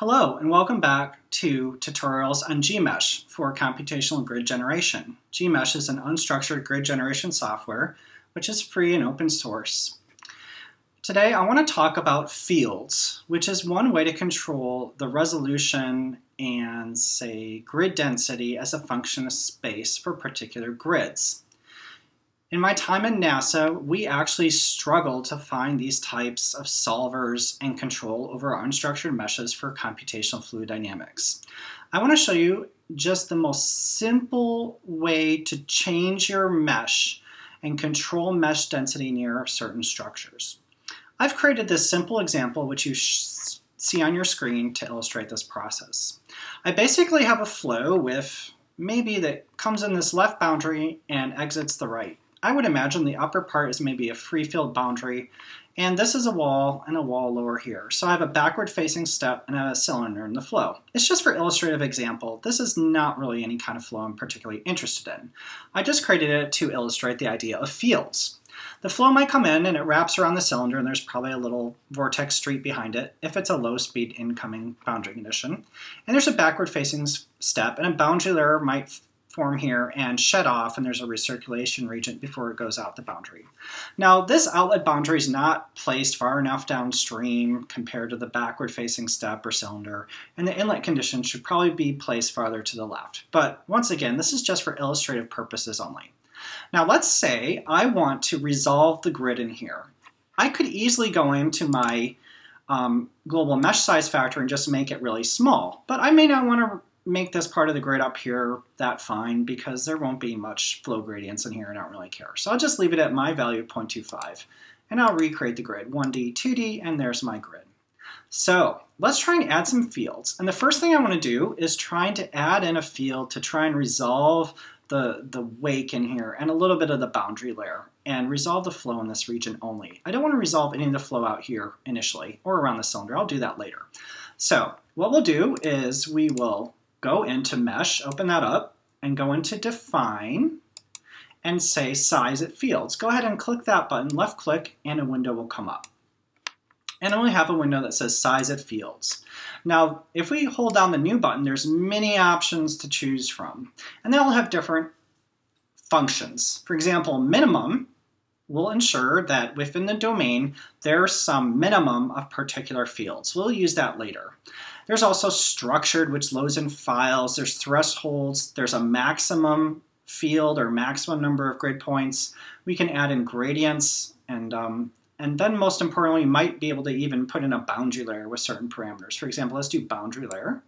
Hello and welcome back to tutorials on Gmsh for computational grid generation. Gmsh is an unstructured grid generation software which is free and open source. Today I want to talk about fields, which is one way to control the resolution and say grid density as a function of space for particular grids. In my time at NASA, we actually struggled to find these types of solvers and control over unstructured meshes for computational fluid dynamics. I want to show you just the most simple way to change your mesh and control mesh density near certain structures. I've created this simple example which you see on your screen to illustrate this process. I basically have a flow with maybe that comes in this left boundary and exits the right. I would imagine the upper part is maybe a free field boundary, and this is a wall and a wall lower here. So I have a backward facing step and I have a cylinder in the flow. It's just for illustrative example. This is not really any kind of flow I'm particularly interested in. I just created it to illustrate the idea of fields. The flow might come in and it wraps around the cylinder and there's probably a little vortex street behind it if it's a low speed incoming boundary condition. And there's a backward facing step and a boundary layer might form here and shed off and there's a recirculation region before it goes out the boundary. Now this outlet boundary is not placed far enough downstream compared to the backward facing step or cylinder and the inlet condition should probably be placed farther to the left. But once again this is just for illustrative purposes only. Now let's say I want to resolve the grid in here. I could easily go into my um, global mesh size factor and just make it really small, but I may not want to make this part of the grid up here that fine because there won't be much flow gradients in here. I don't really care. So I'll just leave it at my value of 0.25 and I'll recreate the grid 1D, 2D, and there's my grid. So let's try and add some fields. And the first thing I want to do is trying to add in a field to try and resolve the, the wake in here and a little bit of the boundary layer and resolve the flow in this region only. I don't want to resolve any of the flow out here initially or around the cylinder. I'll do that later. So what we'll do is we will go into Mesh, open that up, and go into Define, and say Size at Fields. Go ahead and click that button, left click, and a window will come up. And I only have a window that says Size at Fields. Now, if we hold down the New button, there's many options to choose from, and they all have different functions. For example, minimum will ensure that within the domain, there's some minimum of particular fields. We'll use that later. There's also structured, which loads in files. There's thresholds. There's a maximum field or maximum number of grid points. We can add in gradients and um, and then most importantly, you might be able to even put in a boundary layer with certain parameters. For example, let's do boundary layer.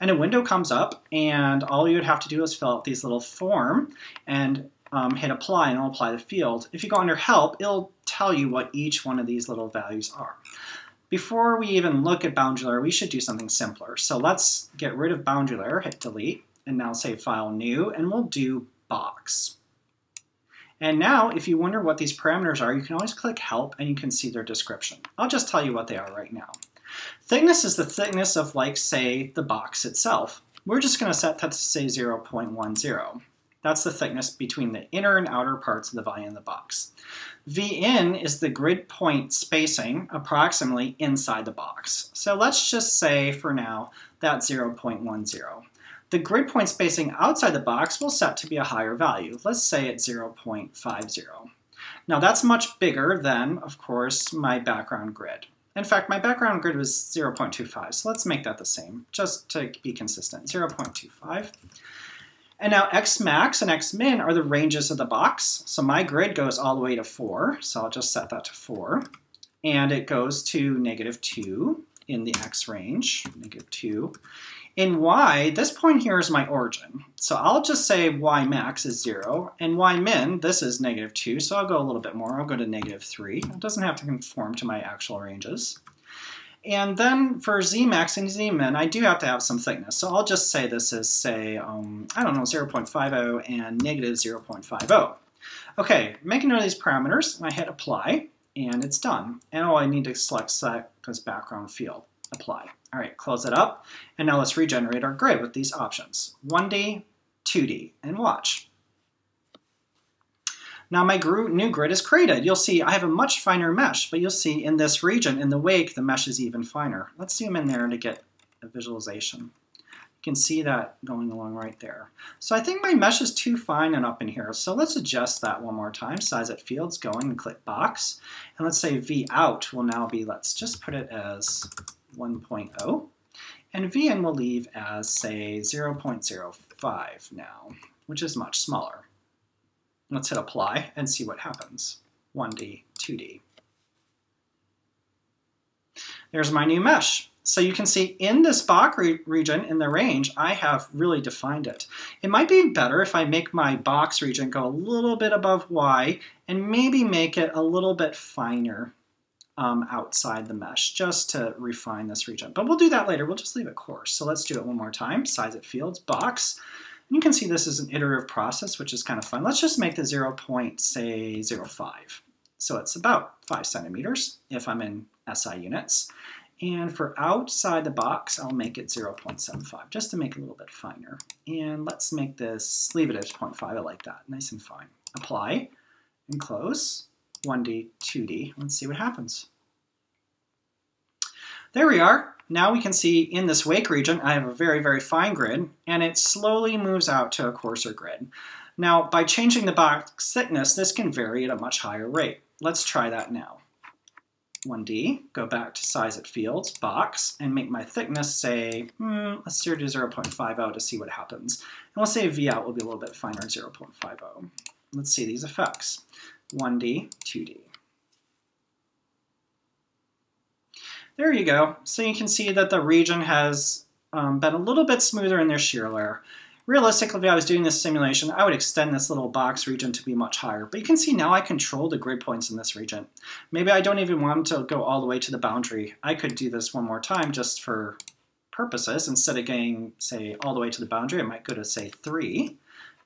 And a window comes up and all you would have to do is fill out these little form and um, hit apply and it'll apply the field. If you go under help, it'll tell you what each one of these little values are. Before we even look at boundary layer, we should do something simpler. So let's get rid of boundary layer, hit delete, and now say file new, and we'll do box. And now, if you wonder what these parameters are, you can always click help and you can see their description. I'll just tell you what they are right now. Thickness is the thickness of, like, say, the box itself. We're just going to set that to say 0.10. That's the thickness between the inner and outer parts of the volume in the box. V in is the grid point spacing approximately inside the box. So let's just say for now that 0.10. The grid point spacing outside the box will set to be a higher value. Let's say it's 0.50. Now that's much bigger than, of course, my background grid. In fact, my background grid was 0.25, so let's make that the same, just to be consistent, 0.25. And now x max and x min are the ranges of the box. So my grid goes all the way to 4, so I'll just set that to 4. And it goes to negative 2 in the x range, negative 2. In y, this point here is my origin. So I'll just say y max is 0, and y min, this is negative 2, so I'll go a little bit more. I'll go to negative 3. It doesn't have to conform to my actual ranges. And then for Zmax and Zmin, I do have to have some thickness. So I'll just say this is, say, um, I don't know, 0.50 and negative 0.50. Okay, make a note of these parameters. I hit apply, and it's done. And all I need to select select this background field, apply. All right, close it up. And now let's regenerate our grid with these options, 1D, 2D, and watch. Now my new grid is created. You'll see I have a much finer mesh, but you'll see in this region, in the wake, the mesh is even finer. Let's zoom in there to get a visualization. You can see that going along right there. So I think my mesh is too fine and up in here. So let's adjust that one more time. Size at fields, going and click box. And let's say V out will now be, let's just put it as 1.0. And V in will leave as, say, 0.05 now, which is much smaller. Let's hit apply and see what happens. 1D, 2D. There's my new mesh. So you can see in this box re region in the range, I have really defined it. It might be better if I make my box region go a little bit above Y and maybe make it a little bit finer um, outside the mesh just to refine this region. But we'll do that later. We'll just leave it coarse. So let's do it one more time. Size at fields, box. You can see this is an iterative process, which is kind of fun. Let's just make the 0 point, say, 0.5. So it's about 5 centimeters if I'm in SI units. And for outside the box, I'll make it 0.75, just to make it a little bit finer. And let's make this, leave it at 0.5, I like that, nice and fine. Apply and close, 1D, 2D. Let's see what happens. There we are. Now we can see in this wake region, I have a very, very fine grid, and it slowly moves out to a coarser grid. Now, by changing the box thickness, this can vary at a much higher rate. Let's try that now. 1D, go back to size at fields, box, and make my thickness say, hmm, let's do 0.50 to see what happens. And we'll say V out will be a little bit finer, 0.50. Let's see these effects. 1D, 2D. There you go. So you can see that the region has um, been a little bit smoother in their shear layer. Realistically, if I was doing this simulation, I would extend this little box region to be much higher. But you can see now I control the grid points in this region. Maybe I don't even want to go all the way to the boundary. I could do this one more time just for purposes. Instead of getting, say, all the way to the boundary, I might go to, say, 3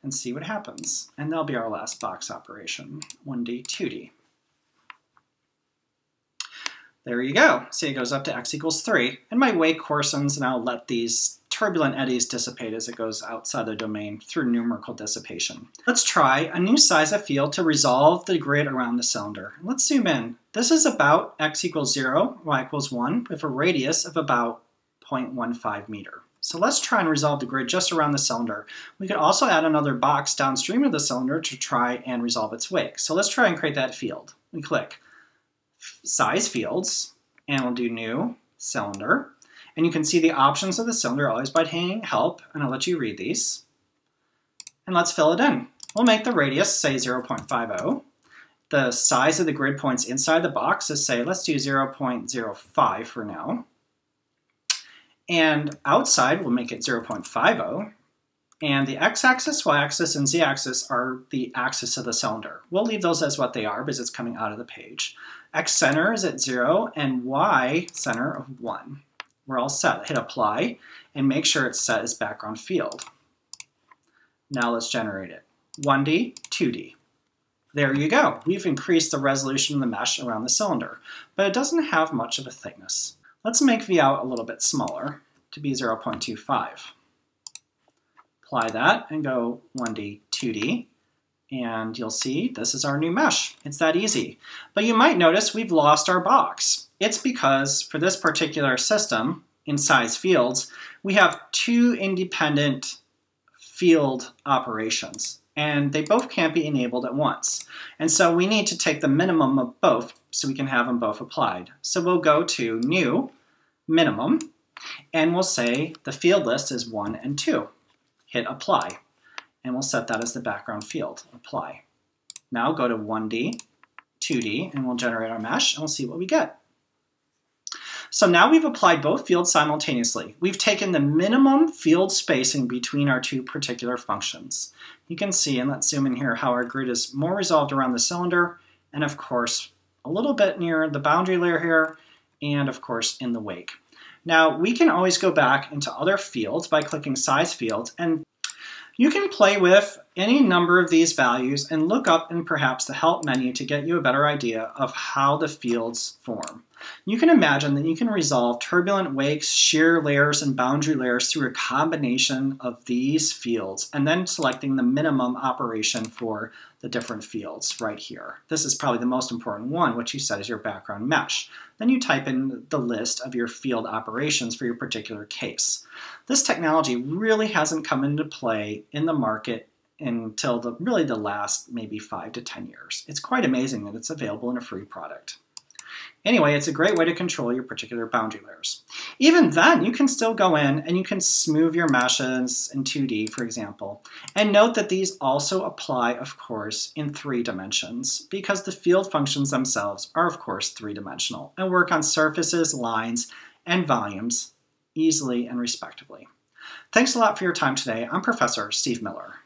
and see what happens. And that'll be our last box operation, 1D, 2D. There you go. See, it goes up to x equals 3. And my wake coarsens, and I'll let these turbulent eddies dissipate as it goes outside the domain through numerical dissipation. Let's try a new size of field to resolve the grid around the cylinder. Let's zoom in. This is about x equals 0, y equals 1, with a radius of about 0.15 meter. So let's try and resolve the grid just around the cylinder. We could also add another box downstream of the cylinder to try and resolve its wake. So let's try and create that field. We click Size Fields, and we'll do New, Cylinder. And you can see the options of the cylinder always by hitting help, and I'll let you read these. And let's fill it in. We'll make the radius, say 0.50. The size of the grid points inside the box is, say, let's do 0.05 for now. And outside, we'll make it 0.50. And the x-axis, y-axis, and z-axis are the axis of the cylinder. We'll leave those as what they are because it's coming out of the page. X center is at 0, and y center of 1 we're all set. Hit apply and make sure it's set as background field. Now let's generate it. 1D, 2D. There you go. We've increased the resolution of the mesh around the cylinder, but it doesn't have much of a thickness. Let's make V out a little bit smaller to be 0.25. Apply that and go 1D, 2D, and you'll see this is our new mesh. It's that easy. But you might notice we've lost our box. It's because for this particular system, in size fields, we have two independent field operations, and they both can't be enabled at once. And so we need to take the minimum of both so we can have them both applied. So we'll go to New, Minimum, and we'll say the field list is 1 and 2. Hit Apply, and we'll set that as the background field, Apply. Now go to 1D, 2D, and we'll generate our mesh, and we'll see what we get. So now we've applied both fields simultaneously. We've taken the minimum field spacing between our two particular functions. You can see, and let's zoom in here, how our grid is more resolved around the cylinder, and of course, a little bit near the boundary layer here, and of course, in the wake. Now, we can always go back into other fields by clicking Size Fields, and you can play with any number of these values and look up in perhaps the Help menu to get you a better idea of how the fields form. You can imagine that you can resolve turbulent wakes, shear layers, and boundary layers through a combination of these fields and then selecting the minimum operation for the different fields right here. This is probably the most important one, which you set as your background mesh. Then you type in the list of your field operations for your particular case. This technology really hasn't come into play in the market until the, really the last maybe five to 10 years. It's quite amazing that it's available in a free product. Anyway, it's a great way to control your particular boundary layers. Even then, you can still go in and you can smooth your meshes in 2D, for example. And note that these also apply, of course, in three dimensions because the field functions themselves are, of course, three-dimensional and work on surfaces, lines, and volumes easily and respectively. Thanks a lot for your time today. I'm Professor Steve Miller.